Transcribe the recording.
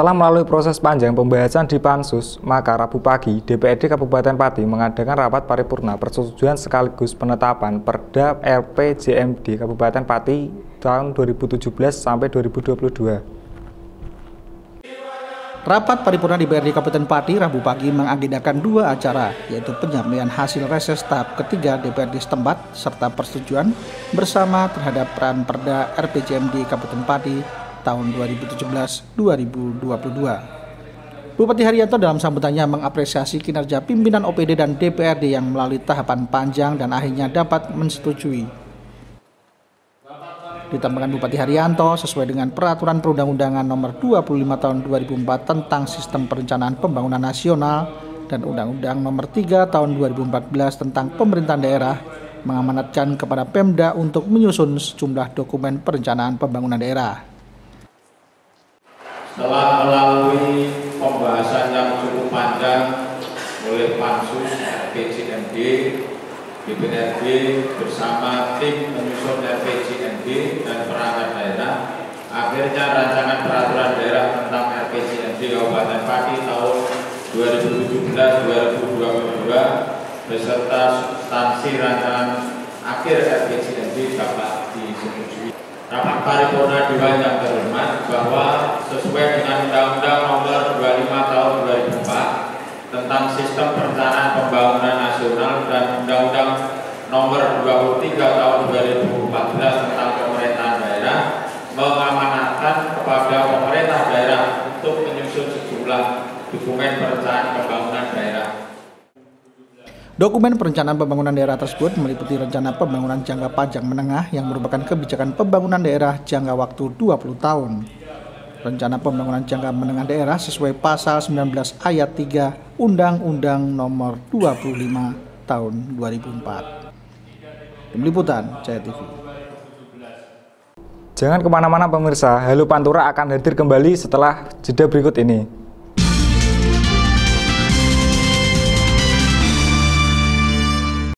Setelah melalui proses panjang pembahasan di Pansus, maka Rabu pagi DPRD Kabupaten Pati mengadakan rapat paripurna persetujuan sekaligus penetapan Perda RPJMD Kabupaten Pati tahun 2017 sampai 2022. Rapat paripurna DPRD Kabupaten Pati Rabu pagi mengagendakan dua acara, yaitu penyampaian hasil reses tahap ketiga DPRD setempat serta persetujuan bersama terhadap peran Perda RPJMD Kabupaten Pati tahun 2017-2022. Bupati Haryanto dalam sambutannya mengapresiasi kinerja pimpinan OPD dan DPRD yang melalui tahapan panjang dan akhirnya dapat mensetujui. Ditambahkan Bupati Haryanto sesuai dengan peraturan perundang-undangan nomor 25 tahun 2004 tentang sistem perencanaan pembangunan nasional dan Undang-Undang nomor 3 tahun 2014 tentang pemerintahan daerah mengamanatkan kepada Pemda untuk menyusun sejumlah dokumen perencanaan pembangunan daerah setelah melalui pembahasan yang cukup panjang oleh Pansus RPJMD, DPRD bersama tim penyusun RPJMD dan perangkat daerah, akhirnya rancangan peraturan daerah tentang RPJMD Kabupaten Pati tahun 2017-2022 beserta substansi rancangan akhir RPJMD dapat disetujui. Rapat paripurna Dewan yang terhormat bahwa sesuai dengan Undang-Undang Nomor 25 Tahun 2004 tentang Sistem Perencanaan Pembangunan Nasional dan Undang-Undang Nomor 23 Tahun 2014 tentang Pemerintahan Daerah mengamanatkan kepada pemerintah daerah untuk menyusun sejumlah dokumen perencanaan pembangunan daerah Dokumen perencanaan pembangunan daerah tersebut meliputi rencana pembangunan jangka panjang menengah yang merupakan kebijakan pembangunan daerah jangka waktu 20 tahun. Rencana pembangunan jangka menengah daerah sesuai pasal 19 ayat 3 Undang-Undang Nomor 25 Tahun 2004. Tim Liputan, Jaya TV. Jangan ke mana-mana pemirsa, Halo Pantura akan hadir kembali setelah jeda berikut ini.